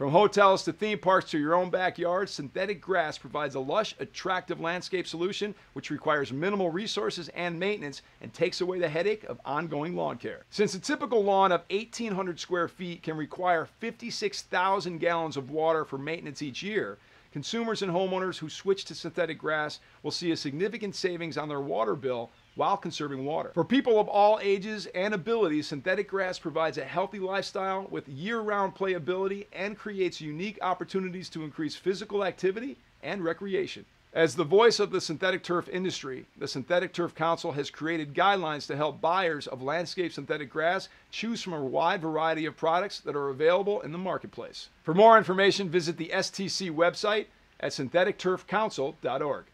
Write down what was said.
From hotels to theme parks to your own backyard, synthetic grass provides a lush, attractive landscape solution which requires minimal resources and maintenance and takes away the headache of ongoing lawn care. Since a typical lawn of 1,800 square feet can require 56,000 gallons of water for maintenance each year, consumers and homeowners who switch to synthetic grass will see a significant savings on their water bill while conserving water. For people of all ages and abilities, synthetic grass provides a healthy lifestyle with year round playability and creates unique opportunities to increase physical activity and recreation. As the voice of the synthetic turf industry, the Synthetic Turf Council has created guidelines to help buyers of landscape synthetic grass choose from a wide variety of products that are available in the marketplace. For more information, visit the STC website at syntheticturfcouncil.org.